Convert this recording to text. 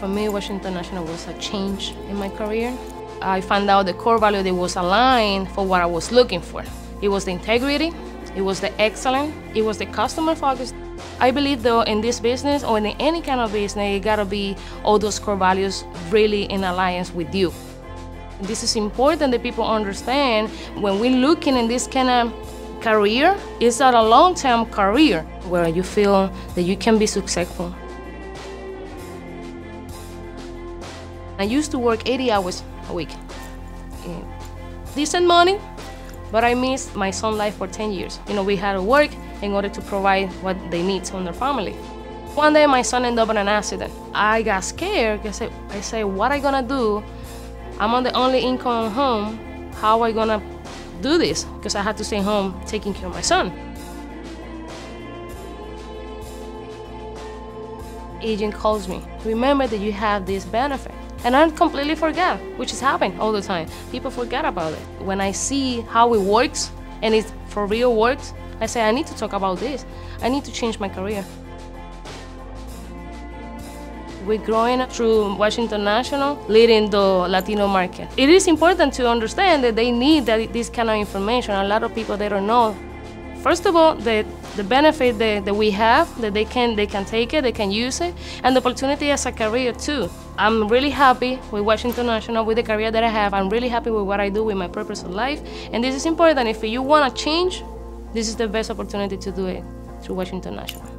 For me, Washington National was a change in my career. I found out the core value that was aligned for what I was looking for. It was the integrity, it was the excellence, it was the customer focus. I believe though in this business or in any kind of business, it gotta be all those core values really in alliance with you. This is important that people understand when we're looking in this kind of career, it's not a long-term career where you feel that you can be successful. I used to work 80 hours a week. Eh, decent money, but I missed my son's life for 10 years. You know, we had to work in order to provide what they need on their family. One day my son ended up in an accident. I got scared because I, I said, what I gonna do? I'm on the only income home. How I gonna do this? Because I had to stay home taking care of my son. Agent calls me, remember that you have this benefit. And I completely forget, which is happening all the time. People forget about it. When I see how it works and it for real works, I say, I need to talk about this. I need to change my career. We're growing through Washington National, leading the Latino market. It is important to understand that they need that, this kind of information. A lot of people, they don't know. First of all, the, the benefit that, that we have, that they can, they can take it, they can use it, and the opportunity as a career too. I'm really happy with Washington National, with the career that I have. I'm really happy with what I do with my purpose of life. And this is important. If you want to change, this is the best opportunity to do it through Washington National.